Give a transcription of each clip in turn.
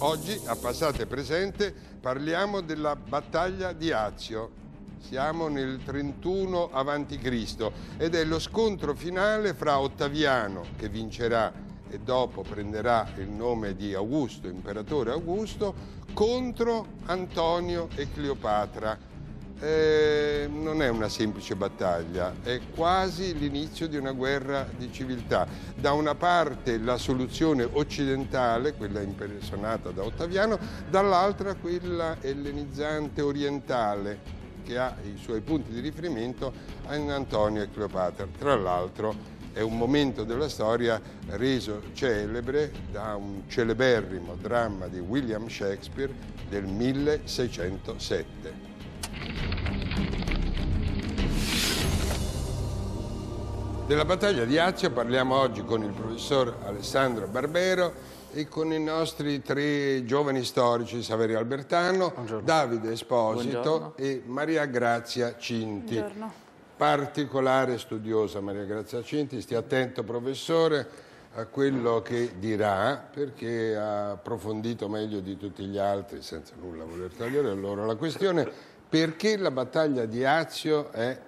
Oggi, a passato e presente, parliamo della battaglia di Azio. Siamo nel 31 a.C. ed è lo scontro finale fra Ottaviano, che vincerà e dopo prenderà il nome di Augusto, imperatore Augusto, contro Antonio e Cleopatra eh, non è una semplice battaglia, è quasi l'inizio di una guerra di civiltà. Da una parte la soluzione occidentale, quella impersonata da Ottaviano, dall'altra quella ellenizzante orientale che ha i suoi punti di riferimento in Antonio e Cleopatra. Tra l'altro è un momento della storia reso celebre da un celeberrimo dramma di William Shakespeare del 1607. Della battaglia di Azio parliamo oggi con il professor Alessandro Barbero e con i nostri tre giovani storici, Saverio Albertano, Buongiorno. Davide Esposito Buongiorno. e Maria Grazia Cinti. Buongiorno. Particolare studiosa Maria Grazia Cinti, stia attento professore a quello che dirà perché ha approfondito meglio di tutti gli altri, senza nulla voler togliere loro la questione, perché la battaglia di Azio è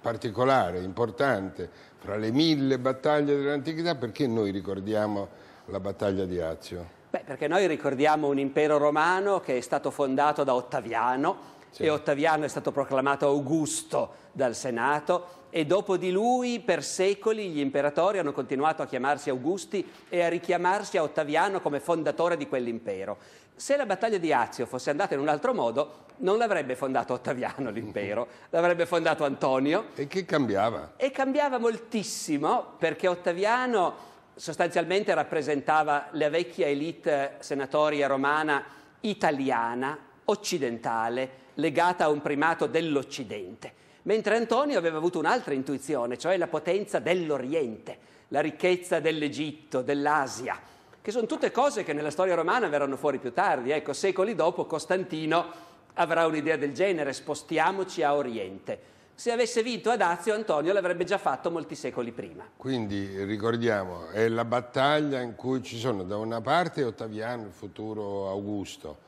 particolare, importante, fra le mille battaglie dell'antichità, perché noi ricordiamo la battaglia di Azio? Beh, perché noi ricordiamo un impero romano che è stato fondato da Ottaviano sì. e Ottaviano è stato proclamato Augusto dal Senato e dopo di lui per secoli gli imperatori hanno continuato a chiamarsi Augusti e a richiamarsi a Ottaviano come fondatore di quell'impero. Se la battaglia di Azio fosse andata in un altro modo, non l'avrebbe fondato Ottaviano l'impero, l'avrebbe fondato Antonio. E che cambiava? E cambiava moltissimo perché Ottaviano sostanzialmente rappresentava la vecchia elite senatoria romana italiana, occidentale, legata a un primato dell'Occidente. Mentre Antonio aveva avuto un'altra intuizione, cioè la potenza dell'Oriente, la ricchezza dell'Egitto, dell'Asia, che sono tutte cose che nella storia romana verranno fuori più tardi. Ecco, secoli dopo Costantino avrà un'idea del genere, spostiamoci a Oriente. Se avesse vinto ad Azio, Antonio l'avrebbe già fatto molti secoli prima. Quindi ricordiamo, è la battaglia in cui ci sono da una parte Ottaviano, il futuro Augusto,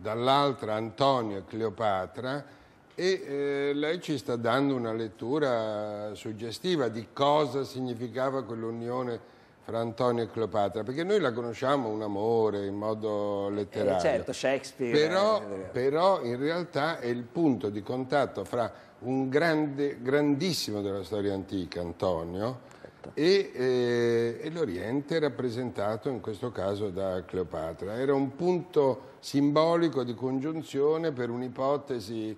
dall'altra Antonio e Cleopatra e eh, lei ci sta dando una lettura suggestiva di cosa significava quell'unione fra Antonio e Cleopatra, perché noi la conosciamo un amore in modo letterario. Eh, certo, Shakespeare. Però, eh, però, in realtà è il punto di contatto fra un grande, grandissimo della storia antica, Antonio, certo. e, eh, e l'Oriente rappresentato in questo caso da Cleopatra. Era un punto simbolico di congiunzione per un'ipotesi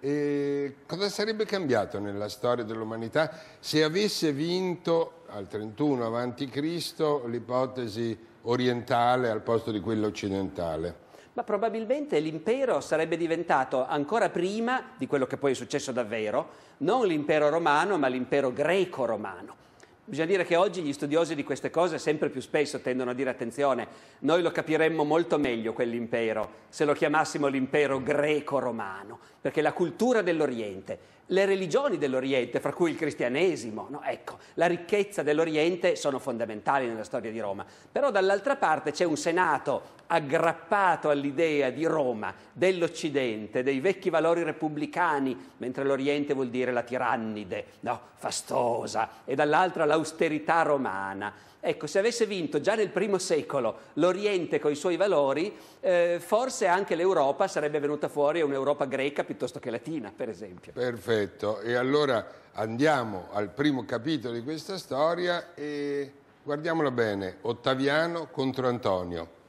e cosa sarebbe cambiato nella storia dell'umanità se avesse vinto al 31 a.C. l'ipotesi orientale al posto di quella occidentale? Ma probabilmente l'impero sarebbe diventato ancora prima di quello che poi è successo davvero, non l'impero romano ma l'impero greco-romano. Bisogna dire che oggi gli studiosi di queste cose sempre più spesso tendono a dire attenzione, noi lo capiremmo molto meglio quell'impero se lo chiamassimo l'impero greco-romano, perché la cultura dell'Oriente, le religioni dell'Oriente, fra cui il cristianesimo, no? ecco, la ricchezza dell'Oriente sono fondamentali nella storia di Roma. Però dall'altra parte c'è un Senato aggrappato all'idea di Roma, dell'Occidente, dei vecchi valori repubblicani, mentre l'Oriente vuol dire la tirannide, no? fastosa, e dall'altra l'austerità romana. Ecco, se avesse vinto già nel primo secolo l'Oriente con i suoi valori, eh, forse anche l'Europa sarebbe venuta fuori un'Europa greca piuttosto che latina, per esempio. Perfetto, e allora andiamo al primo capitolo di questa storia e guardiamola bene, Ottaviano contro Antonio.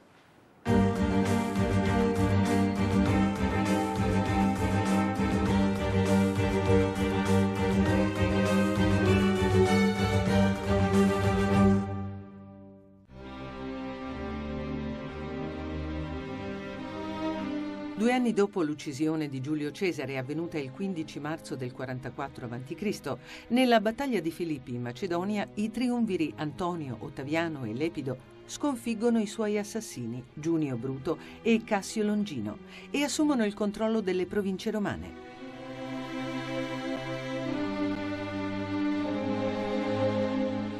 Anni dopo l'uccisione di Giulio Cesare, avvenuta il 15 marzo del 44 a.C., nella battaglia di Filippi in Macedonia, i triumviri Antonio, Ottaviano e Lepido sconfiggono i suoi assassini, Giunio Bruto e Cassio Longino, e assumono il controllo delle province romane.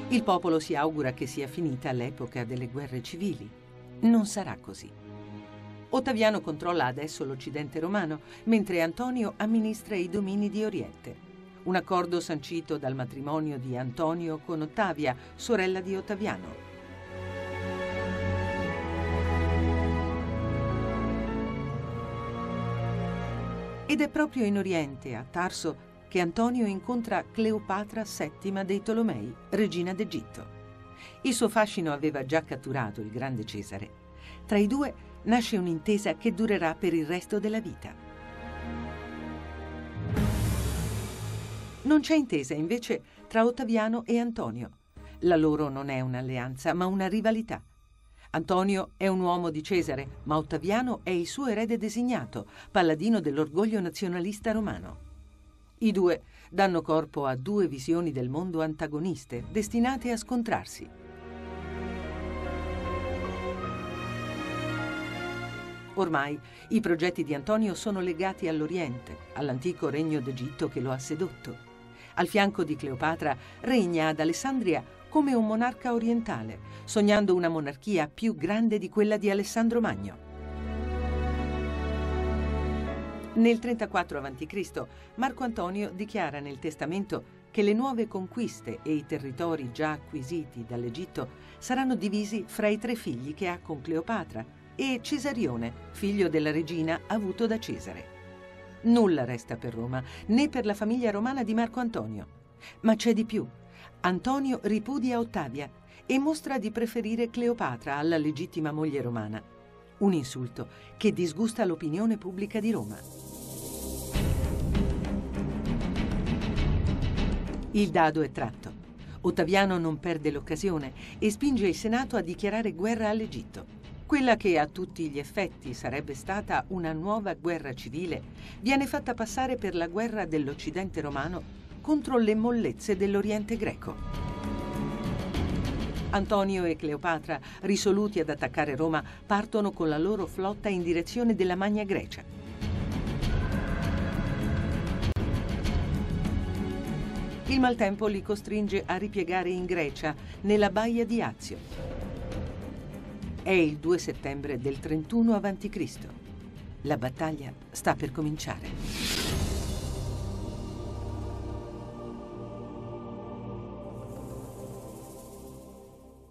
Il popolo si augura che sia finita l'epoca delle guerre civili. Non sarà così. Ottaviano controlla adesso l'Occidente romano, mentre Antonio amministra i domini di Oriente. Un accordo sancito dal matrimonio di Antonio con Ottavia, sorella di Ottaviano. Ed è proprio in Oriente, a Tarso, che Antonio incontra Cleopatra VII dei Tolomei, regina d'Egitto. Il suo fascino aveva già catturato il grande Cesare. Tra i due nasce un'intesa che durerà per il resto della vita. Non c'è intesa invece tra Ottaviano e Antonio. La loro non è un'alleanza, ma una rivalità. Antonio è un uomo di Cesare, ma Ottaviano è il suo erede designato, paladino dell'orgoglio nazionalista romano. I due danno corpo a due visioni del mondo antagoniste, destinate a scontrarsi. Ormai i progetti di Antonio sono legati all'Oriente, all'antico regno d'Egitto che lo ha sedotto. Al fianco di Cleopatra regna ad Alessandria come un monarca orientale, sognando una monarchia più grande di quella di Alessandro Magno. Nel 34 a.C. Marco Antonio dichiara nel testamento che le nuove conquiste e i territori già acquisiti dall'Egitto saranno divisi fra i tre figli che ha con Cleopatra e Cesarione, figlio della regina avuto da Cesare. Nulla resta per Roma, né per la famiglia romana di Marco Antonio. Ma c'è di più. Antonio ripudia Ottavia e mostra di preferire Cleopatra alla legittima moglie romana. Un insulto che disgusta l'opinione pubblica di Roma. Il dado è tratto. Ottaviano non perde l'occasione e spinge il Senato a dichiarare guerra all'Egitto. Quella che a tutti gli effetti sarebbe stata una nuova guerra civile viene fatta passare per la guerra dell'Occidente romano contro le mollezze dell'Oriente greco. Antonio e Cleopatra, risoluti ad attaccare Roma, partono con la loro flotta in direzione della Magna Grecia. Il maltempo li costringe a ripiegare in Grecia, nella baia di Azio. È il 2 settembre del 31 a.C. La battaglia sta per cominciare.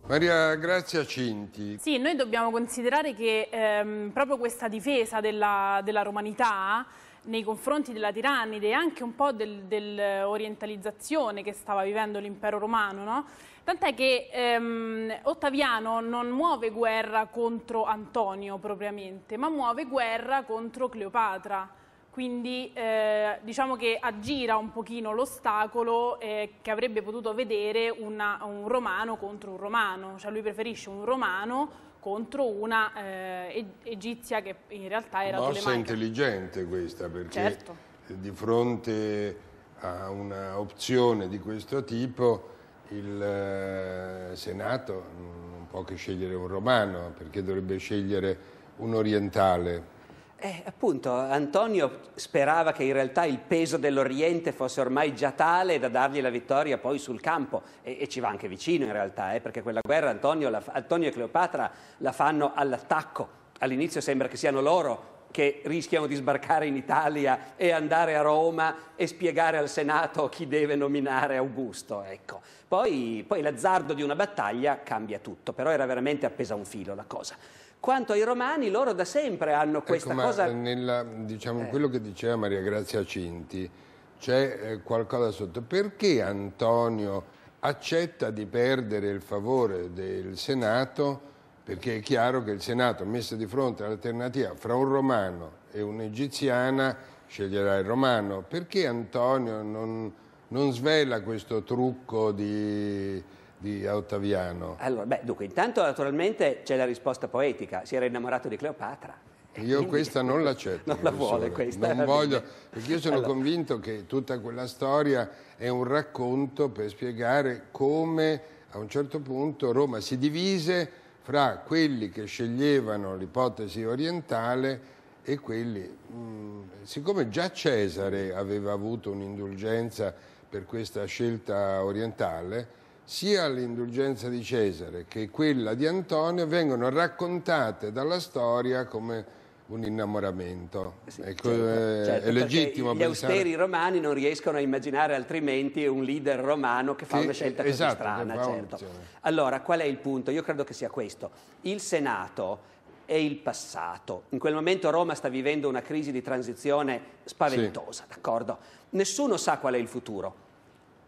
Maria Grazia Cinti. Sì, noi dobbiamo considerare che ehm, proprio questa difesa della, della romanità nei confronti della tirannide e anche un po' dell'orientalizzazione del che stava vivendo l'impero romano, no? Tant'è che ehm, Ottaviano non muove guerra contro Antonio propriamente, ma muove guerra contro Cleopatra. Quindi eh, diciamo che aggira un pochino l'ostacolo eh, che avrebbe potuto vedere una, un romano contro un romano, cioè lui preferisce un romano contro una eh, egizia che in realtà era Mossa intelligente questa perché certo. di fronte a un'opzione di questo tipo il eh, Senato non può che scegliere un romano perché dovrebbe scegliere un orientale. Eh, appunto, Antonio sperava che in realtà il peso dell'Oriente fosse ormai già tale da dargli la vittoria poi sul campo e, e ci va anche vicino in realtà, eh, perché quella guerra Antonio, la, Antonio e Cleopatra la fanno all'attacco. All'inizio sembra che siano loro che rischiano di sbarcare in Italia e andare a Roma e spiegare al Senato chi deve nominare Augusto. Ecco. Poi, poi l'azzardo di una battaglia cambia tutto, però era veramente appesa a un filo la cosa. Quanto ai romani, loro da sempre hanno ecco, questa ecco, cosa... Nella, diciamo, eh. quello che diceva Maria Grazia Cinti, c'è eh, qualcosa sotto. Perché Antonio accetta di perdere il favore del Senato perché è chiaro che il Senato, messo di fronte all'alternativa fra un romano e un'egiziana, sceglierà il romano. Perché Antonio non, non svela questo trucco di, di Ottaviano? Allora, beh, dunque, intanto naturalmente c'è la risposta poetica, si era innamorato di Cleopatra. Io questa non l'accetto. Non la vuole questa. Non voglio, perché io sono allora. convinto che tutta quella storia è un racconto per spiegare come a un certo punto Roma si divise fra quelli che sceglievano l'ipotesi orientale e quelli, mh, mm, siccome già Cesare aveva avuto un'indulgenza per questa scelta orientale, sia l'indulgenza di Cesare che quella di Antonio vengono raccontate dalla storia come un innamoramento. Sì, ecco, certo, è, certo, è legittimo gli pensare... austeri romani non riescono a immaginare altrimenti un leader romano che fa Che- una scelta così esatto, strana. certo. Allora, qual è il punto? Io credo che sia questo. Il Senato è il passato. In quel momento Roma sta vivendo una crisi di transizione spaventosa, d'accordo? Nessuno sa qual è il futuro.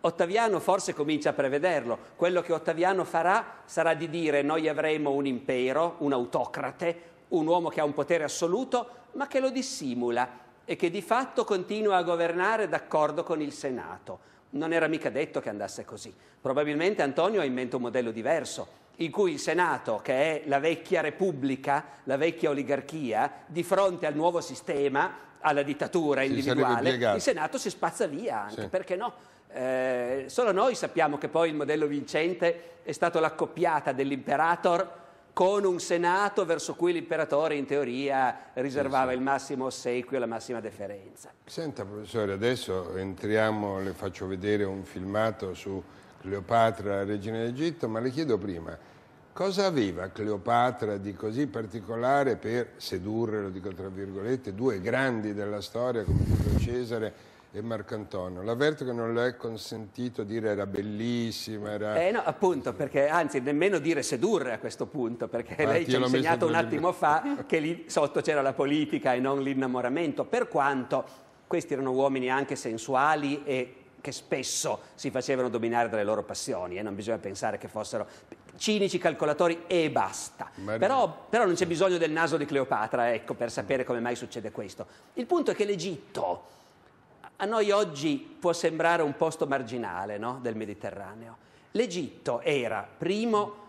Ottaviano forse comincia a prevederlo. Quello che Ottaviano farà sarà di dire noi avremo un impero, un autocrate, un uomo che ha un potere assoluto, ma che lo dissimula e che di fatto continua a governare d'accordo con il Senato. Non era mica detto che andasse così. Probabilmente Antonio ha in mente un modello diverso, in cui il Senato, che è la vecchia repubblica, la vecchia oligarchia, di fronte al nuovo sistema, alla dittatura individuale, il Senato si spazza via anche, Sì. perché no? Eh, solo noi sappiamo che poi il modello vincente è stato l'accoppiata dell'imperator con un senato verso cui l'imperatore in teoria riservava il massimo ossequio e la massima deferenza. Senta professore, adesso entriamo, le faccio vedere un filmato su Cleopatra, regina d'Egitto, ma le chiedo prima, cosa aveva Cleopatra di così particolare per sedurre, lo dico tra virgolette, due grandi della storia come Giulio Cesare e Marcantonio? L'avverto che non le è consentito dire era bellissima, era... Eh no, appunto, perché anzi nemmeno dire sedurre a questo punto, perché Infatti lei ci ha insegnato un attimo fa che lì sotto c'era la politica e non l'innamoramento, per quanto questi erano uomini anche sensuali e che spesso si facevano dominare dalle loro passioni e non bisogna pensare che fossero cinici calcolatori e basta. Però, però non c'è bisogno del naso di Cleopatra, ecco, per sapere come mai succede questo. Il punto è che l'Egitto a noi oggi può sembrare un posto marginale no, del Mediterraneo. L'Egitto era, primo,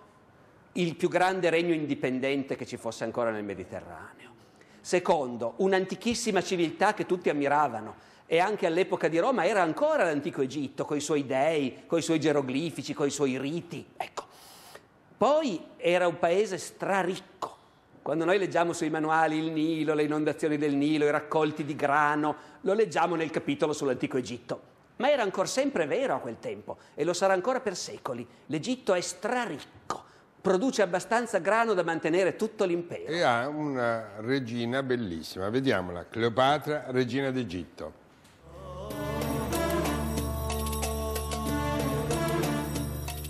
il più grande regno indipendente che ci fosse ancora nel Mediterraneo. Secondo, un'antichissima civiltà che tutti ammiravano e anche all'epoca di Roma era ancora l'antico Egitto, con i suoi dei, con i suoi geroglifici, con i suoi riti. Ecco. Poi era un paese straricco. Quando noi leggiamo sui manuali il Nilo, le inondazioni del Nilo, i raccolti di grano, lo leggiamo nel capitolo sull'antico Egitto. Ma era ancora sempre vero a quel tempo e lo sarà ancora per secoli. L'Egitto è straricco, produce abbastanza grano da mantenere tutto l'impero. E ha una regina bellissima, vediamola, Cleopatra, regina d'Egitto.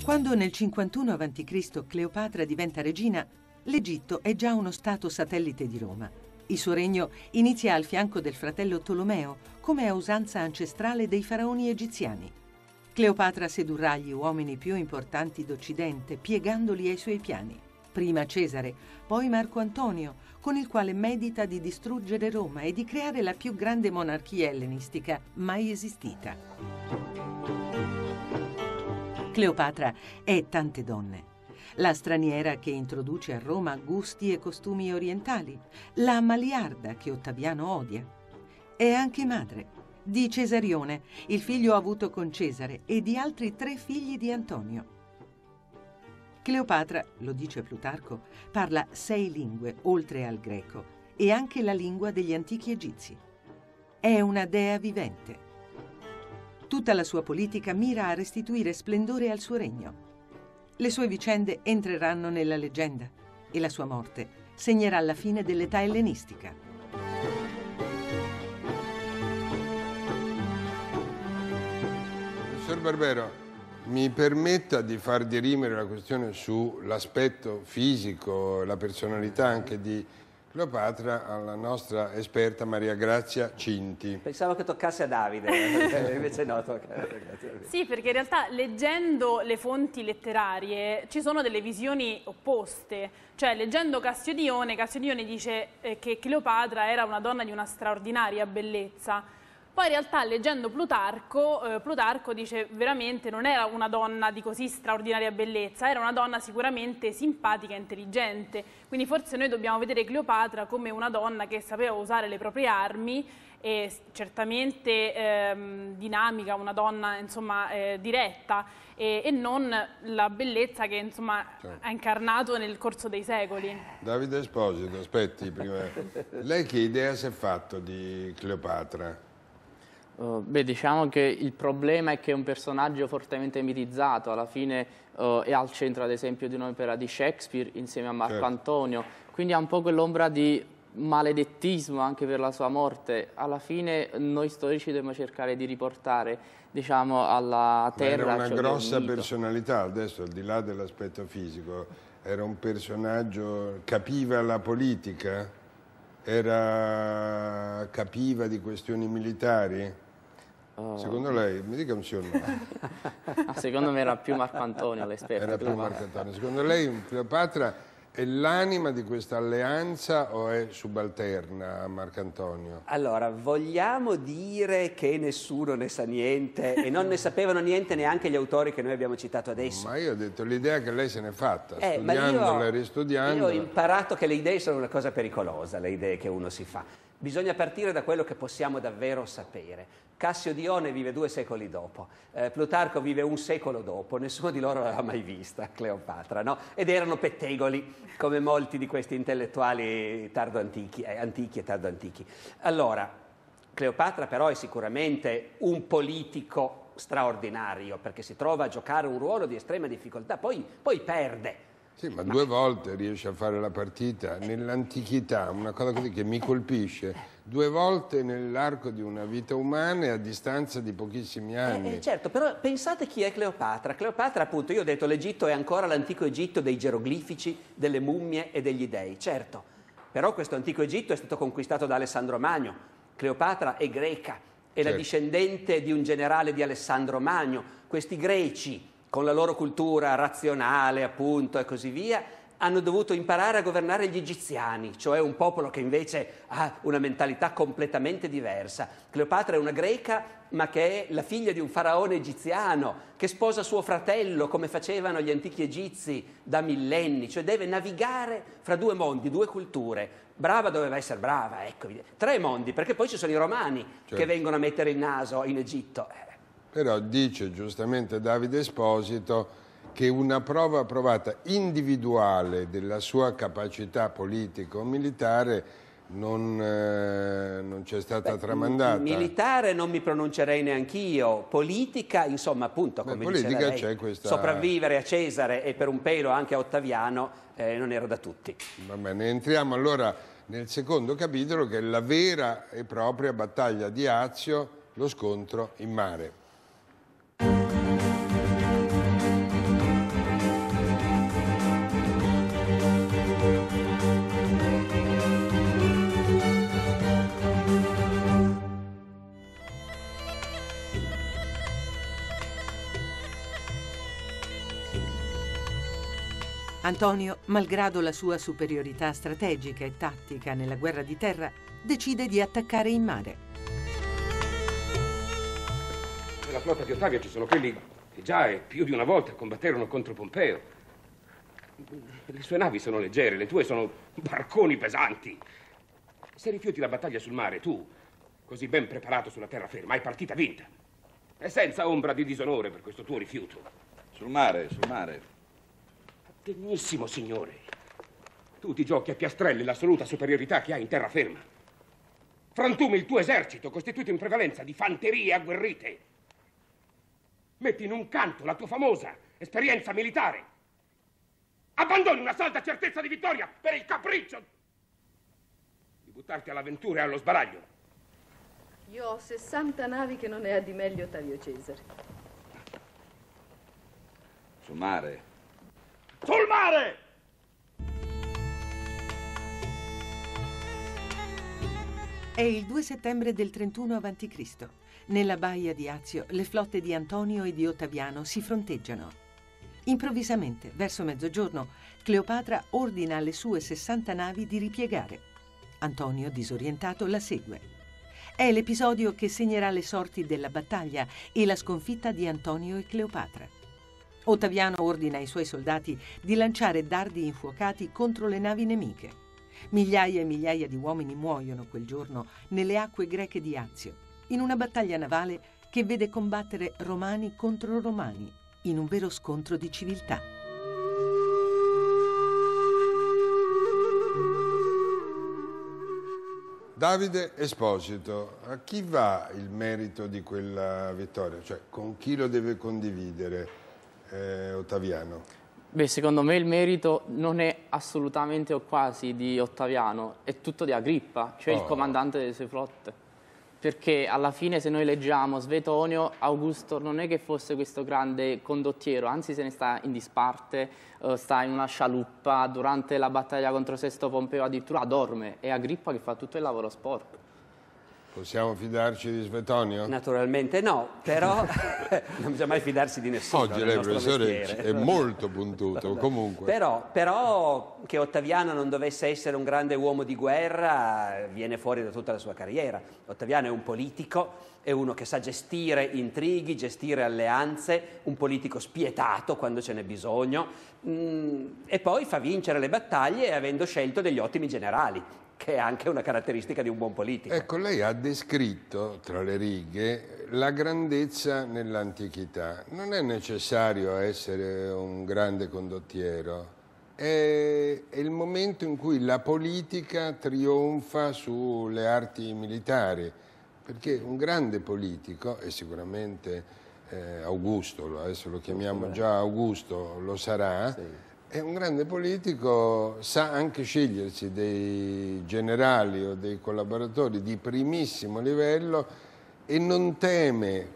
Quando nel 51 a.C. Cleopatra diventa regina, l'Egitto è già uno stato satellite di Roma. Il suo regno inizia al fianco del fratello Tolomeo, come è usanza ancestrale dei faraoni egiziani. Cleopatra sedurrà gli uomini più importanti d'Occidente, piegandoli ai suoi piani. Prima Cesare, poi Marco Antonio, con il quale medita di distruggere Roma e di creare la più grande monarchia ellenistica mai esistita. Cleopatra è tante donne. La straniera che introduce a Roma gusti e costumi orientali, la maliarda che Ottaviano odia. È anche madre di Cesarione, il figlio avuto con Cesare, e di altri tre figli di Antonio. Cleopatra, lo dice Plutarco, parla sei lingue oltre al greco e anche la lingua degli antichi egizi. È una dea vivente. Tutta la sua politica mira a restituire splendore al suo regno. Le sue vicende entreranno nella leggenda e la sua morte segnerà la fine dell'età ellenistica. Professor Barbero, mi permetta di far dirimere la questione sull'aspetto fisico, la personalità anche di Cleopatra alla nostra esperta Maria Grazia Cinti. Pensavo che toccasse a Davide, eh, invece no, tocca a Davide. Sì, perché in realtà leggendo le fonti letterarie ci sono delle visioni opposte. Cioè, leggendo Cassiodione, Cassiodione dice eh, che Cleopatra era una donna di una straordinaria bellezza. Poi in realtà leggendo Plutarco, eh, Plutarco dice veramente non era una donna di così straordinaria bellezza, era una donna sicuramente simpatica e intelligente. Quindi forse noi dobbiamo vedere Cleopatra come una donna che sapeva usare le proprie armi e certamente ehm, dinamica, una donna insomma eh, diretta e, e non la bellezza che insomma Certo. ha incarnato nel corso dei secoli. Davide Esposito, aspetti prima. Lei che idea si è fatto di Cleopatra? Uh, beh, diciamo che il problema è che è un personaggio fortemente mitizzato, alla fine uh, è al centro ad esempio di un'opera di Shakespeare insieme a Marco Certo. Antonio, quindi ha un po' quell'ombra di maledettismo anche per la sua morte, alla fine noi storici dobbiamo cercare di riportare diciamo, alla terra. Ma era una grossa personalità, adesso al di là dell'aspetto fisico, era un personaggio, capiva la politica, era, capiva di questioni militari. Oh. Secondo lei, mi dica un signor Secondo me era più Marco Antonio l'esperto. Era più Marco Antonio. Secondo lei Cleopatra è l'anima di questa alleanza o è subalterna a Marcantonio? Allora, vogliamo dire che nessuno ne sa niente e non ne sapevano niente neanche gli autori che noi abbiamo citato adesso? Ma io ho detto l'idea che lei se n'è fatta, eh, studiandola e ristudiandola. Io ho imparato che le idee sono una cosa pericolosa, le idee che uno si fa. Bisogna partire da quello che possiamo davvero sapere. Cassio Dione vive due secoli dopo, eh, Plutarco vive un secolo dopo, nessuno di loro l'aveva mai vista, Cleopatra, no? Ed erano pettegoli, come molti di questi intellettuali tardo antichi, eh, antichi e tardo antichi. Allora, Cleopatra però è sicuramente un politico straordinario, perché si trova a giocare un ruolo di estrema difficoltà, poi, poi perde. Sì, ma, ma due volte riesce a fare la partita. Nell'antichità, una cosa così che mi colpisce, due volte nell'arco di una vita umana e a distanza di pochissimi eh, anni. Eh, certo, però pensate chi è Cleopatra. Cleopatra, appunto, io ho detto l'Egitto è ancora l'antico Egitto dei geroglifici, delle mummie e degli dei, certo. Però questo antico Egitto è stato conquistato da Alessandro Magno. Cleopatra è greca, è certo. la discendente di un generale di Alessandro Magno. Questi greci, con la loro cultura razionale, appunto, e così via, hanno dovuto imparare a governare gli egiziani, cioè un popolo che invece ha una mentalità completamente diversa. Cleopatra è una greca, ma che è la figlia di un faraone egiziano, che sposa suo fratello come facevano gli antichi egizi da millenni, cioè deve navigare fra due mondi, due culture. Brava doveva essere brava, ecco, tre mondi, perché poi ci sono i romani certo. che vengono a mettere il naso in Egitto. Però dice giustamente Davide Esposito che una prova provata individuale della sua capacità politico-militare non, eh, non c'è stata Beh, tramandata. Militare non mi pronuncerei neanch'io, politica insomma appunto come Beh, politica lei, questa... sopravvivere a Cesare e per un pelo anche a Ottaviano eh, non era da tutti. Va bene, entriamo allora nel secondo capitolo che è la vera e propria battaglia di Azio, lo scontro in mare. Antonio, malgrado la sua superiorità strategica e tattica nella guerra di terra, decide di attaccare in mare. Nella flotta di Ottavia ci sono quelli che già e più di una volta combatterono contro Pompeo. Le sue navi sono leggere, le tue sono barconi pesanti. Se rifiuti la battaglia sul mare, tu, così ben preparato sulla terraferma, hai partita vinta. E senza ombra di disonore per questo tuo rifiuto. Sul mare, sul mare. Benissimo, signore. Tu ti giochi a piastrelle l'assoluta superiorità che hai in terraferma. Frantumi il tuo esercito, costituito in prevalenza di fanterie agguerrite. Metti in un canto la tua famosa esperienza militare. Abbandoni una salda certezza di vittoria per il capriccio di buttarti all'avventura e allo sbaraglio. Io ho 60 navi che non ne ha di meglio Ottavio Cesare. Sul mare sul mare! È il 2 settembre del 31 a.C. Nella baia di Azio le flotte di Antonio e di Ottaviano si fronteggiano. Improvvisamente, verso mezzogiorno, Cleopatra ordina alle sue 60 navi di ripiegare. Antonio, disorientato, la segue. È l'episodio che segnerà le sorti della battaglia e la sconfitta di Antonio e Cleopatra. Ottaviano ordina ai suoi soldati di lanciare dardi infuocati contro le navi nemiche. Migliaia e migliaia di uomini muoiono quel giorno nelle acque greche di Azio, in una battaglia navale che vede combattere romani contro romani, in un vero scontro di civiltà. Davide Esposito, a chi va il merito di quella vittoria? Cioè, con chi lo deve condividere? Eh, Ottaviano? Beh, secondo me il merito non è assolutamente o quasi di Ottaviano, è tutto di Agrippa, cioè Oh. il comandante delle sue flotte. Perché alla fine se noi leggiamo Svetonio, Augusto non è che fosse questo grande condottiero, anzi se ne sta in disparte, eh, sta in una scialuppa, durante la battaglia contro Sesto Pompeo addirittura dorme, è Agrippa che fa tutto il lavoro sporco. Possiamo fidarci di Svetonio? Naturalmente no, però non bisogna mai fidarsi di nessuno. Oggi lei, professore, mestiere. è molto puntuto, comunque. Però, però che Ottaviano non dovesse essere un grande uomo di guerra viene fuori da tutta la sua carriera. Ottaviano è un politico, è uno che sa gestire intrighi, gestire alleanze, un politico spietato quando ce n'è bisogno mm, e poi fa vincere le battaglie avendo scelto degli ottimi generali, che è anche una caratteristica di un buon politico. Ecco, lei ha descritto tra le righe la grandezza nell'antichità. Non è necessario essere un grande condottiero, è, il momento in cui la politica trionfa sulle arti militari, perché un grande politico, e sicuramente eh, Augusto, adesso lo chiamiamo già Augusto, lo sarà, e un grande politico sa anche scegliersi dei generali o dei collaboratori di primissimo livello e non teme,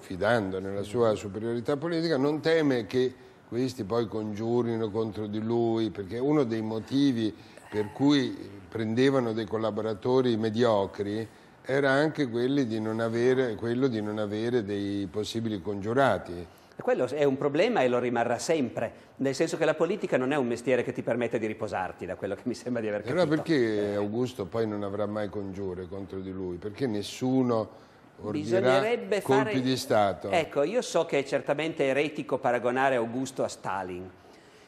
fidando nella sua superiorità politica, non teme che questi poi congiurino contro di lui, perché uno dei motivi per cui prendevano dei collaboratori mediocri era anche quelli di non avere, quello di non avere dei possibili congiurati. Quello è un problema e lo rimarrà sempre, nel senso che la politica non è un mestiere che ti permette di riposarti, da quello che mi sembra di aver capito. allora perché Augusto poi non avrà mai congiure contro di lui? Perché nessuno Bisognerebbe colpi fare... di Stato? Ecco, io so che è certamente eretico paragonare Augusto a Stalin,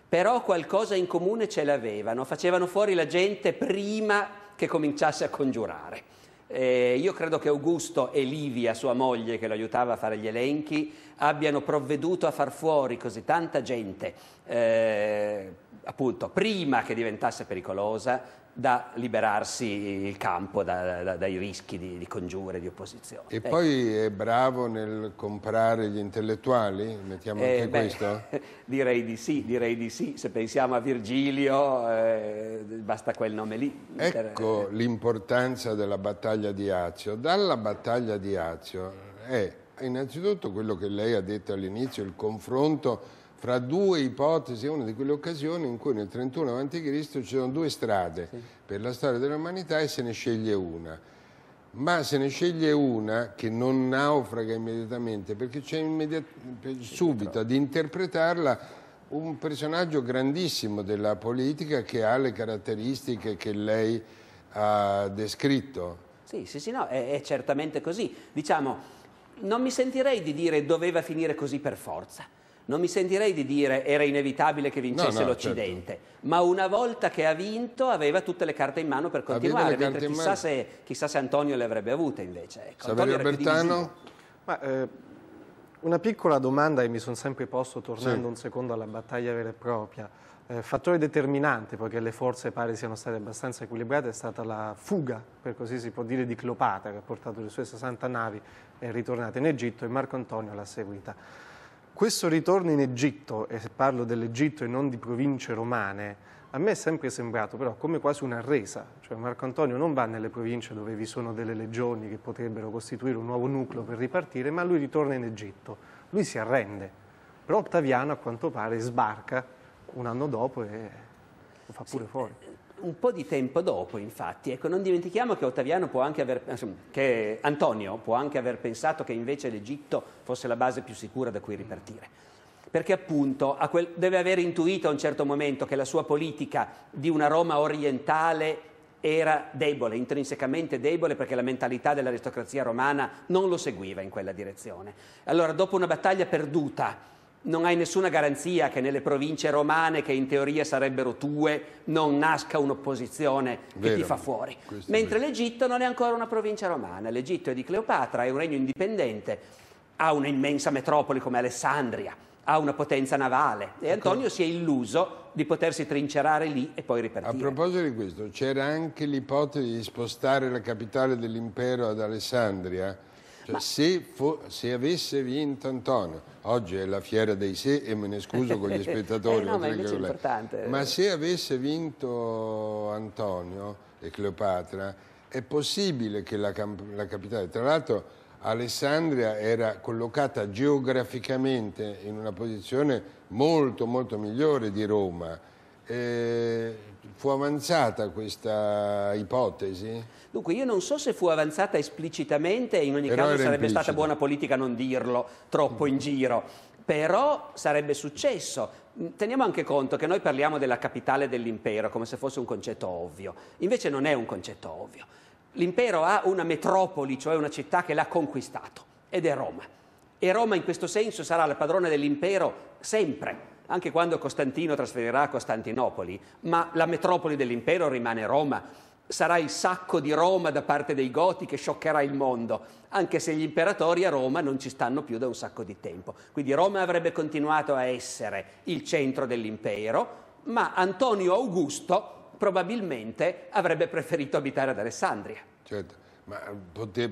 però qualcosa in comune ce l'avevano, facevano fuori la gente prima che cominciasse a congiurare. Eh, io credo che Augusto e Livia, sua moglie, che lo aiutava a fare gli elenchi, abbiano provveduto a far fuori così tanta gente, eh, appunto, prima che diventasse pericolosa, da liberarsi il campo da- da- dai rischi di, di congiure, di opposizione. E Ecco. poi è bravo nel comprare gli intellettuali? Mettiamo Eh, anche beh, questo? Direi di sì, direi di sì. Se pensiamo a Virgilio, eh, basta quel nome lì. Ecco l'importanza della battaglia di Azio. Dalla battaglia di Azio è innanzitutto quello che lei ha detto all'inizio, il confronto fra due ipotesi, è una di quelle occasioni in cui nel 31 a.C. ci sono due strade per la storia dell'umanità e se ne sceglie una. Ma se ne sceglie una che non naufraga immediatamente perché c'è immediat- subito ad interpretarla un personaggio grandissimo della politica che ha le caratteristiche che lei ha descritto. Sì, sì, sì, no, è, è certamente così. Diciamo, non mi sentirei di dire doveva finire così per forza. Non mi sentirei di dire era inevitabile che vincesse No, no, l'Occidente, ma una volta che ha vinto aveva tutte le carte in mano per continuare, mentre chissà se, chissà se Antonio le avrebbe avute invece. Ecco, Antonio Saverio Bertano? Ma, eh, una piccola domanda che mi sono sempre posto tornando Sì. un secondo alla battaglia vera e propria. Eh, fattore determinante poiché le forze pare siano state abbastanza equilibrate è stata la fuga, per così si può dire, di Cleopatra che ha portato le sue 60 navi e è ritornata in Egitto e Marco Antonio l'ha seguita. Questo ritorno in Egitto, e se parlo dell'Egitto e non di province romane, a me è sempre sembrato però come quasi una resa, cioè Marco Antonio non va nelle province dove vi sono delle legioni che potrebbero costituire un nuovo nucleo per ripartire, ma lui ritorna in Egitto, lui si arrende, però Ottaviano a quanto pare sbarca un anno dopo e lo fa pure fuori. Un po' di tempo dopo, infatti, ecco, non dimentichiamo che Ottaviano può anche aver, insomma, che Antonio può anche aver pensato che invece l'Egitto fosse la base più sicura da cui ripartire. Perché appunto quel- deve aver intuito a un certo momento che la sua politica di una Roma orientale era debole, intrinsecamente debole, perché la mentalità dell'aristocrazia romana non lo seguiva in quella direzione. Allora, dopo una battaglia perduta, non hai nessuna garanzia che nelle province romane, che in teoria sarebbero tue, non nasca un'opposizione che Vero, ti fa fuori. Mentre l'Egitto non è ancora una provincia romana, l'Egitto è di Cleopatra, è un regno indipendente, ha una immensa metropoli come Alessandria, ha una potenza navale e Antonio si è illuso di potersi trincerare lì e poi A ripartire. proposito di questo, c'era anche l'ipotesi di spostare la capitale dell'impero ad Alessandria. Cioè, Ma- se, se avesse vinto Antonio, oggi è la fiera dei se e me ne scuso con gli spettatori, Eh, no, ma è ma se avesse vinto Antonio e Cleopatra, è possibile che la, la capitale, tra l'altro Alessandria era collocata geograficamente in una posizione molto molto migliore di Roma. Eh, fu avanzata questa ipotesi? Dunque, io non so se fu avanzata esplicitamente, in ogni Però caso sarebbe stata implicita. buona politica non dirlo troppo in giro, però sarebbe successo. Mm, Teniamo anche conto che noi parliamo della capitale dell'impero come se fosse un concetto ovvio, invece non è un concetto ovvio. L'impero ha una metropoli, cioè una città che l'ha conquistato, ed è Roma. E Roma in questo senso sarà la padrona dell'impero sempre, anche quando Costantino trasferirà a Costantinopoli, ma la metropoli dell'impero rimane Roma. Sarà il sacco di Roma da parte dei Goti che scioccherà il mondo, anche se gli imperatori a Roma non ci stanno più da un sacco di tempo. Quindi Roma avrebbe continuato a essere il centro dell'impero, ma Antonio Augusto probabilmente avrebbe preferito abitare ad Alessandria. Certo, ma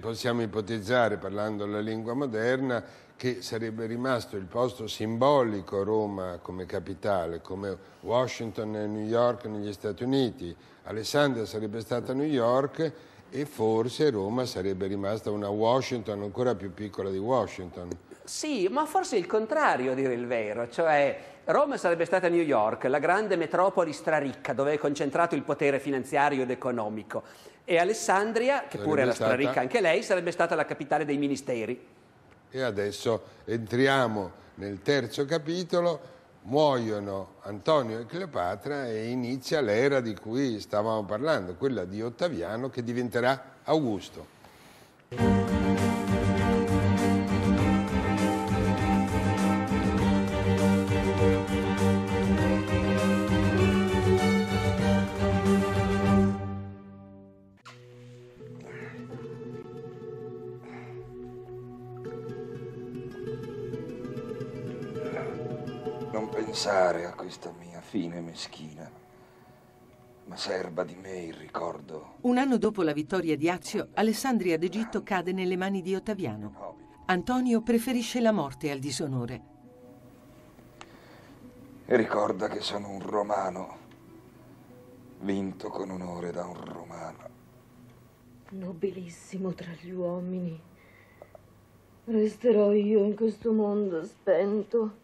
possiamo ipotizzare, parlando la lingua moderna, che sarebbe rimasto il posto simbolico Roma come capitale, come Washington e New York negli Stati Uniti, Alessandria sarebbe stata New York e forse Roma sarebbe rimasta una Washington ancora più piccola di Washington. Sì, ma forse il contrario, a dire il vero, cioè Roma sarebbe stata New York, la grande metropoli straricca dove è concentrato il potere finanziario ed economico, e Alessandria, che pure era straricca anche lei, sarebbe stata la capitale dei ministeri. E adesso entriamo nel terzo capitolo, muoiono Antonio e Cleopatra e inizia l'era di cui stavamo parlando, quella di Ottaviano che diventerà Augusto. Non pensare a questa mia fine meschina, ma serba di me il ricordo. Un anno dopo la vittoria di Azio, Alessandria d'Egitto cade nelle mani di Ottaviano. Antonio preferisce la morte al disonore. E ricorda che sono un romano, vinto con onore da un romano. Nobilissimo tra gli uomini. Resterò io in questo mondo spento.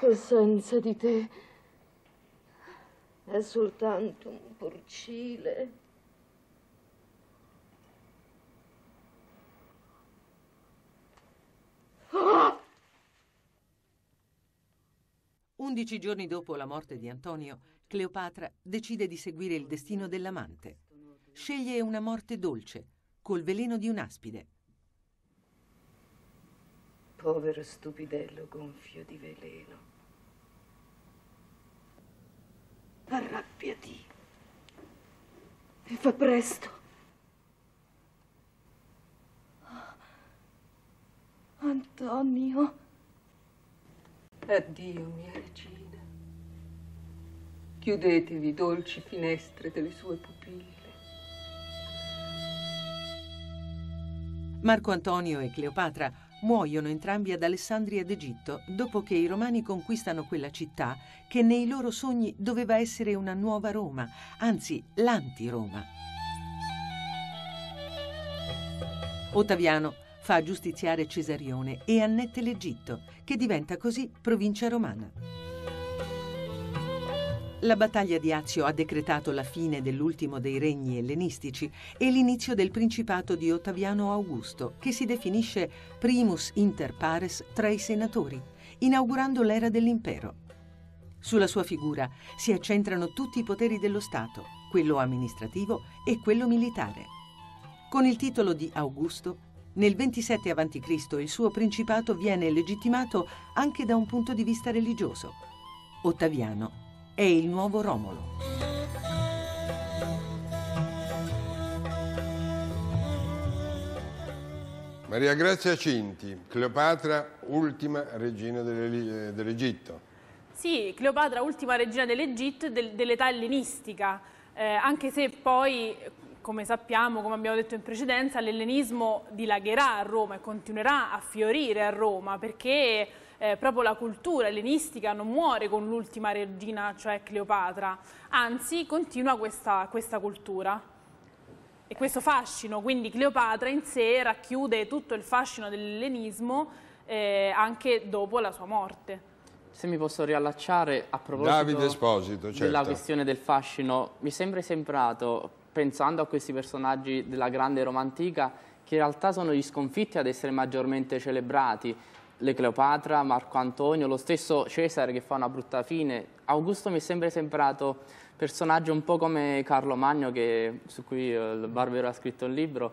E senza di te è soltanto un porcile. Undici giorni dopo la morte di Antonio, Cleopatra decide di seguire il destino dell'amante. Sceglie una morte dolce, col veleno di un'aspide. Povero stupidello gonfio di veleno. Arrabbiati. E fa presto. Antonio. Addio, mia regina. Chiudetevi dolci finestre delle sue pupille. Marco Antonio e Cleopatra muoiono entrambi ad Alessandria d'Egitto dopo che i romani conquistano quella città che nei loro sogni doveva essere una nuova Roma, anzi l'anti-Roma. Ottaviano fa giustiziare Cesarione e annette l'Egitto, che diventa così provincia romana. La battaglia di Azio ha decretato la fine dell'ultimo dei regni ellenistici e l'inizio del principato di Ottaviano Augusto, che si definisce primus inter pares tra i senatori, inaugurando l'era dell'impero. Sulla sua figura si accentrano tutti i poteri dello Stato, quello amministrativo e quello militare. Con il titolo di Augusto, nel 27 a.C. il suo principato viene legittimato anche da un punto di vista religioso. Ottaviano è il nuovo Romolo. Maria Grazia Cinti, Cleopatra, ultima regina eh, dell'Egitto. Sì, Cleopatra, ultima regina dell'Egitto e del- dell'età ellenistica, eh, anche se poi come sappiamo, come abbiamo detto in precedenza, l'ellenismo dilagherà a Roma e continuerà a fiorire a Roma perché eh, proprio la cultura ellenistica non muore con l'ultima regina, cioè Cleopatra, anzi continua questa, questa cultura. E questo fascino, quindi Cleopatra in sé racchiude tutto il fascino dell'ellenismo eh, anche dopo la sua morte. Se mi posso riallacciare a proposito Esposito, certo. della questione del fascino, mi sembra sembrato, pensando a questi personaggi della grande Roma antica, che in realtà sono gli sconfitti ad essere maggiormente celebrati. Le Cleopatra, Marco Antonio, lo stesso Cesare che fa una brutta fine. Augusto mi è sempre sembrato personaggio un po' come Carlo Magno, che, su cui eh, il Barbero ha scritto un libro,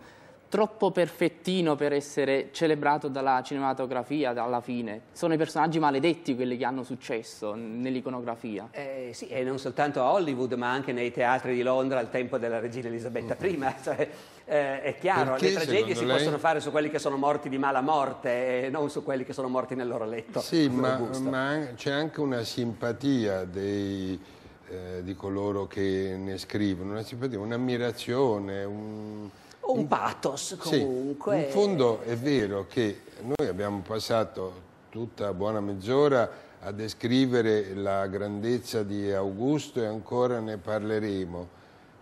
troppo perfettino per essere celebrato dalla cinematografia alla fine. Sono i personaggi maledetti quelli che hanno successo nell'iconografia. Eh, sì, e non soltanto a Hollywood, ma anche nei teatri di Londra al tempo della regina Elisabetta I. Cioè, eh, è chiaro, Perché, le tragedie si lei? possono fare su quelli che sono morti di mala morte e non su quelli che sono morti nel loro letto. Sì, ma, ma c'è anche una simpatia dei, eh, di coloro che ne scrivono, una simpatia, un'ammirazione, un... Un pathos Sì, comunque. in fondo è vero che noi abbiamo passato tutta buona mezz'ora a descrivere la grandezza di Augusto e ancora ne parleremo.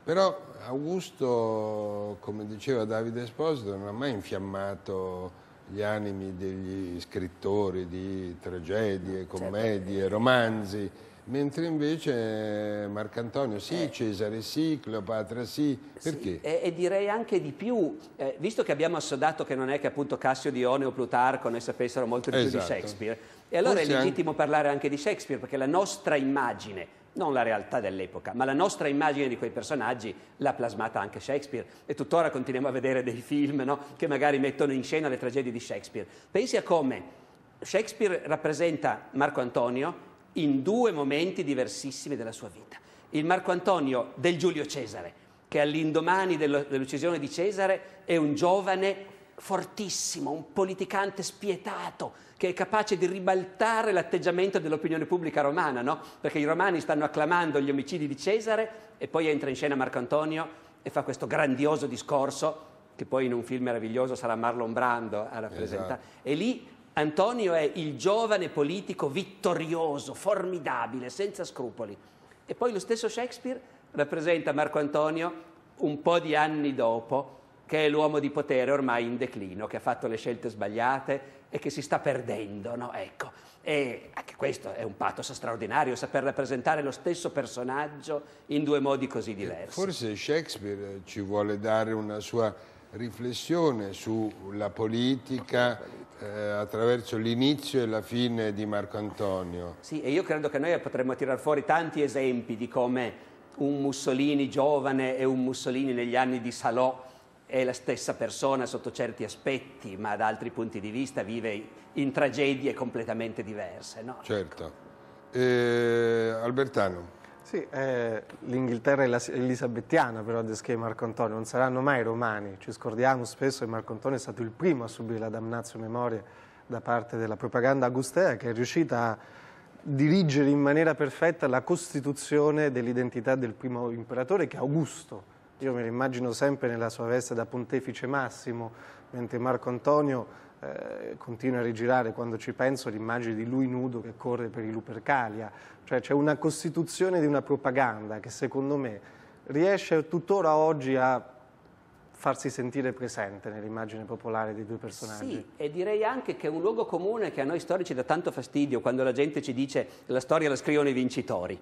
Però Augusto, come diceva Davide Esposito, non ha mai infiammato gli animi degli scrittori di tragedie, commedie, romanzi, mentre invece Marcantonio sì, Cesare sì, Cleopatra sì, perché? E, e direi anche di più, eh, visto che abbiamo assodato che non è che appunto Cassio Dione o Plutarco ne sapessero molto di più Esatto. di Shakespeare, e allora Forse è legittimo parlare anche di Shakespeare, perché la nostra immagine, non la realtà dell'epoca, ma la nostra immagine di quei personaggi l'ha plasmata anche Shakespeare e tuttora continuiamo a vedere dei film no, che magari mettono in scena le tragedie di Shakespeare. Pensi a come Shakespeare rappresenta Marco Antonio in due momenti diversissimi della sua vita. Il Marco Antonio del Giulio Cesare, che all'indomani dell'uccisione di Cesare è un giovane fortissimo, un politicante spietato, che è capace di ribaltare l'atteggiamento dell'opinione pubblica romana, no? Perché i romani stanno acclamando gli omicidi di Cesare e poi entra in scena Marco Antonio e fa questo grandioso discorso che poi in un film meraviglioso sarà Marlon Brando a rappresentare. Esatto. E lì Antonio è il giovane politico vittorioso, formidabile, senza scrupoli. E poi lo stesso Shakespeare rappresenta Marco Antonio un po' di anni dopo, che è l'uomo di potere ormai in declino, che ha fatto le scelte sbagliate e che si sta perdendo, no? Ecco. E anche questo è un pathos straordinario, saper rappresentare lo stesso personaggio in due modi così diversi. Forse Shakespeare ci vuole dare una sua riflessione sulla politica eh, attraverso l'inizio e la fine di Marco Antonio. Sì, e io credo che noi potremmo tirar fuori tanti esempi di come un Mussolini giovane e un Mussolini negli anni di Salò è la stessa persona sotto certi aspetti, ma da altri punti di vista vive in tragedie completamente diverse. No? Certo. Eh, Albertano, Sì, eh, l'Inghilterra elas- elisabettiana però descrive Marco Antonio, non saranno mai romani, ci scordiamo spesso che Marco Antonio è stato il primo a subire la damnatio memoria da parte della propaganda augustea che è riuscita a dirigere in maniera perfetta la costituzione dell'identità del primo imperatore che è Augusto. Io me lo immagino sempre nella sua veste da pontefice massimo, mentre Marco Antonio eh, continua a rigirare quando ci penso l'immagine di lui nudo che corre per i Lupercalia, cioè c'è una costituzione di una propaganda che secondo me riesce tuttora oggi a farsi sentire presente nell'immagine popolare dei due personaggi. Sì, e direi anche che è un luogo comune che a noi storici dà tanto fastidio quando la gente ci dice la storia la scrivono i vincitori.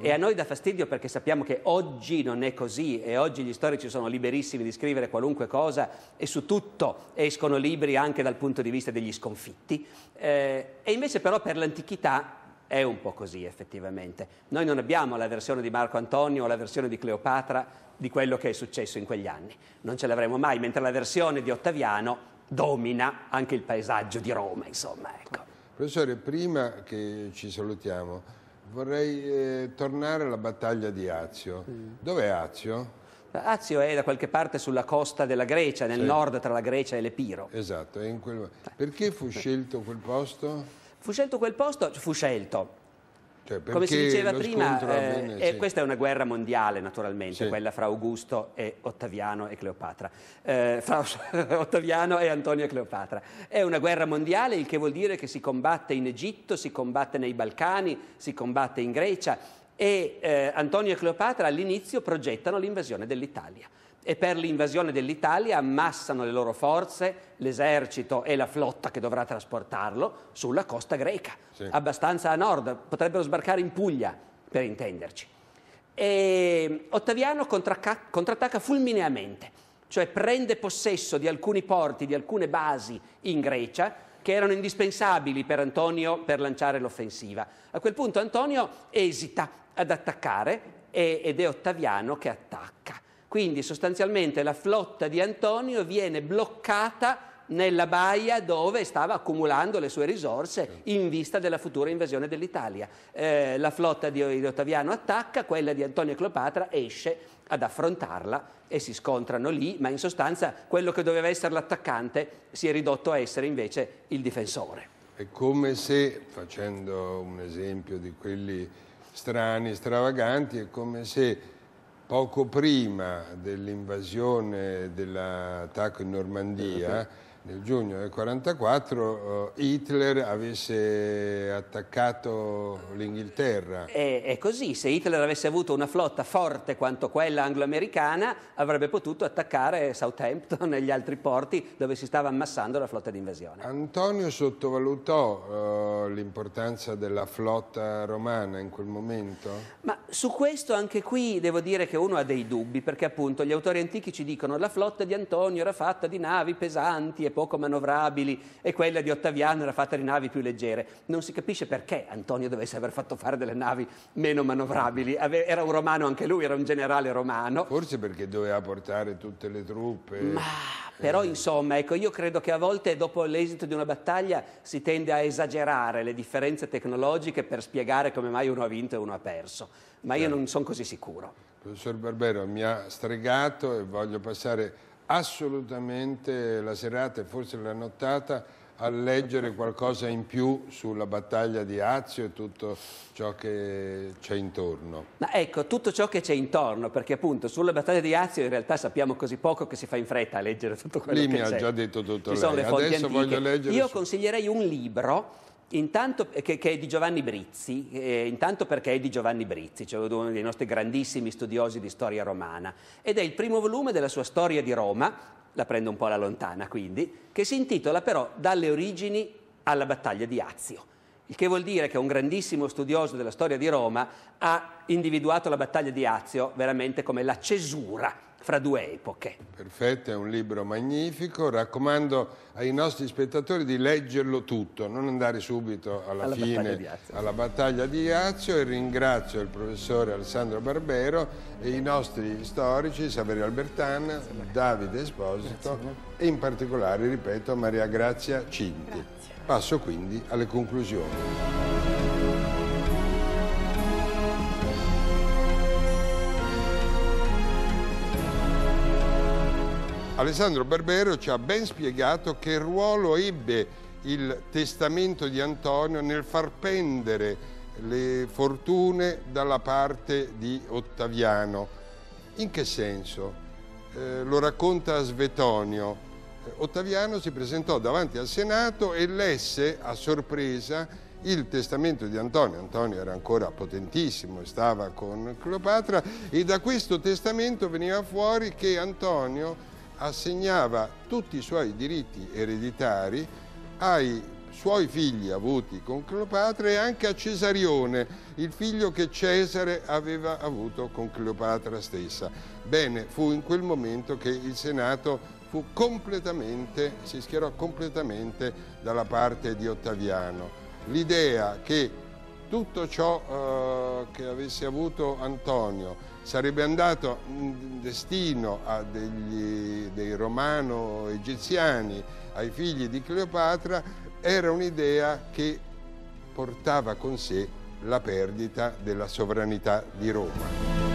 E a noi dà fastidio perché sappiamo che oggi non è così e oggi gli storici sono liberissimi di scrivere qualunque cosa e su tutto escono libri anche dal punto di vista degli sconfitti. Eh, e invece però per l'antichità è un po' così effettivamente. Noi non abbiamo la versione di Marco Antonio o la versione di Cleopatra di quello che è successo in quegli anni. Non ce l'avremo mai, mentre la versione di Ottaviano domina anche il paesaggio di Roma, insomma. Ecco. professore, prima che ci salutiamo, vorrei eh, tornare alla battaglia di Azio. Dov'è Azio? Azio è da qualche parte sulla costa della Grecia, nel Sì. nord tra la Grecia e l'Epiro. Esatto, è in quel... perché fu scelto quel posto? Fu scelto quel posto, fu scelto. Cioè, Come si diceva prima, avvenne- eh, sì. questa è una guerra mondiale naturalmente, Sì. quella fra Augusto e Ottaviano e Cleopatra, Eh, fra Ottaviano e Antonio e Cleopatra. È una guerra mondiale, il che vuol dire che si combatte in Egitto, si combatte nei Balcani, si combatte in Grecia e eh, Antonio e Cleopatra all'inizio progettano l'invasione dell'Italia. E per l'invasione dell'Italia ammassano le loro forze, l'esercito e la flotta che dovrà trasportarlo sulla costa greca, Sì. abbastanza a nord, potrebbero sbarcare in Puglia, per intenderci. E Ottaviano contracca- contrattacca fulmineamente, cioè prende possesso di alcuni porti, di alcune basi in Grecia che erano indispensabili per Antonio per lanciare l'offensiva. A quel punto Antonio esita ad attaccare ed è Ottaviano che attacca. Quindi sostanzialmente la flotta di Antonio viene bloccata nella baia dove stava accumulando le sue risorse in vista della futura invasione dell'Italia. Eh, la flotta di, Ottaviano attacca, quella di Antonio Cleopatra esce ad affrontarla e si scontrano lì, ma in sostanza quello che doveva essere l'attaccante si è ridotto a essere invece il difensore. È come se, facendo un esempio di quelli strani, stravaganti, è come se poco prima dell'invasione dell'attacco in Normandia, nel giugno del 1944, Hitler avesse attaccato l'Inghilterra. E, è così, se Hitler avesse avuto una flotta forte quanto quella anglo-americana, avrebbe potuto attaccare Southampton e gli altri porti dove si stava ammassando la flotta d'invasione. Antonio sottovalutò eh, l'importanza della flotta romana in quel momento? Ma su questo anche qui devo dire che uno ha dei dubbi, perché appunto gli autori antichi ci dicono la flotta di Antonio era fatta di navi pesanti e poco manovrabili e quella di Ottaviano era fatta di navi più leggere. Non si capisce perché Antonio dovesse aver fatto fare delle navi meno manovrabili. Era un romano anche lui, era un generale romano. Forse perché doveva portare tutte le truppe. Ma però insomma, ecco, io credo che a volte dopo l'esito di una battaglia si tende a esagerare le differenze tecnologiche per spiegare come mai uno ha vinto e uno ha perso. Ma io non sono così sicuro. Professor Barbero mi ha stregato e voglio passare assolutamente la serata e forse la nottata a leggere qualcosa in più sulla battaglia di Azio e tutto ciò che c'è intorno. Ma ecco, tutto ciò che c'è intorno, perché appunto sulla battaglia di Azio in realtà sappiamo così poco che si fa in fretta a leggere tutto quello Lì che mi ha c'è. già detto tutto Ci lei. Adesso antiche. voglio leggere Io su- consiglierei un libro Intanto, che, che è di Giovanni Brizzi, eh, intanto perché è di Giovanni Brizzi, cioè uno dei nostri grandissimi studiosi di storia romana, ed è il primo volume della sua storia di Roma, la prendo un po' alla lontana quindi, che si intitola però Dalle origini alla battaglia di Azio. Il che vuol dire che un grandissimo studioso della storia di Roma ha individuato la battaglia di Azio veramente come la cesura fra due epoche. Perfetto, è un libro magnifico, raccomando ai nostri spettatori di leggerlo tutto, non andare subito alla, Alla fine battaglia alla battaglia di Azio e ringrazio il professore Alessandro Barbero e i nostri storici Saverio Albertan, Davide Esposito e in particolare, ripeto, Maria Grazia Cinti. Passo quindi alle conclusioni. Alessandro Barbero ci ha ben spiegato che ruolo ebbe il testamento di Antonio nel far pendere le fortune dalla parte di Ottaviano. In che senso? Eh, lo racconta Svetonio. Eh, Ottaviano si presentò davanti al Senato e lesse a sorpresa il testamento di Antonio. Antonio era ancora potentissimo, stava con Cleopatra e da questo testamento veniva fuori che Antonio assegnava tutti i suoi diritti ereditari ai suoi figli avuti con Cleopatra e anche a Cesarione, il figlio che Cesare aveva avuto con Cleopatra stessa. Bene, fu in quel momento che il Senato completamente, si schierò completamente dalla parte di Ottaviano. L'idea che tutto ciò eh, che avesse avuto Antonio sarebbe andato in destino a degli, dei romano-egiziani, ai figli di Cleopatra, era un'idea che portava con sé la perdita della sovranità di Roma.